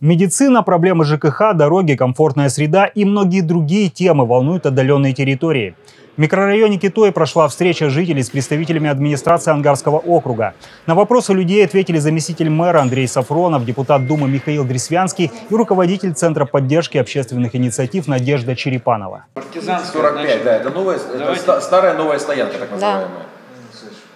Медицина, проблемы ЖКХ, дороги, комфортная среда и многие другие темы волнуют отдаленные территории. В микрорайоне Китой прошла встреча жителей с представителями администрации Ангарского округа. На вопросы людей ответили заместитель мэра Андрей Сафронов, депутат Думы Михаил Дресвянский и руководитель Центра поддержки общественных инициатив Надежда Черепанова. Партизанская, 45, да, это, новая, это старая новая стоянка, так называемая. Да.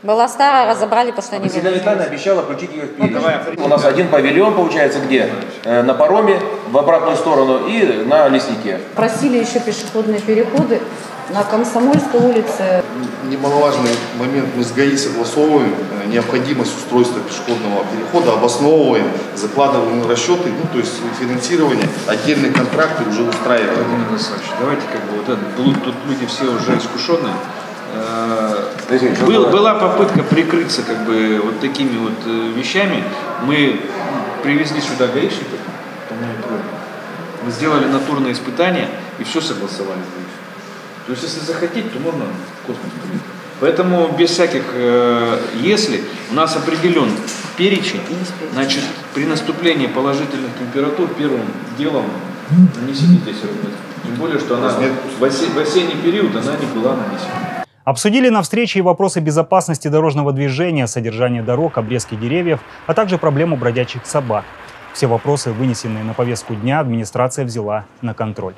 Была старая, разобрали, потому что они Василия Витальевна обещала включить ее в перечень. У нас один павильон получается где? Э, на пароме в обратную сторону и на леснике. Просили еще пешеходные переходы на Комсомольской улице. Немаловажный момент мы с ГАИ согласовываем э, необходимость устройства пешеходного перехода, обосновываем, закладываем расчеты, ну то есть финансирование, отдельные контракты уже устраиваем. Давайте как бы вот это, тут люди все уже искушенные, был, была попытка прикрыться как бы вот такими вот э, вещами. Мы привезли сюда гаишников, по моей просьбе. Мы сделали натурное испытание и все согласовали. То есть, если захотеть, то можно в космос полететь. Поэтому без всяких э, если у нас определен перечень, значит, при наступлении положительных температур первым делом нанесите здесь РПС. Тем более, что она в осенний период она не была нанесена. Обсудили на встрече и вопросы безопасности дорожного движения, содержания дорог, обрезки деревьев, а также проблему бродячих собак. Все вопросы, вынесенные на повестку дня, администрация взяла на контроль.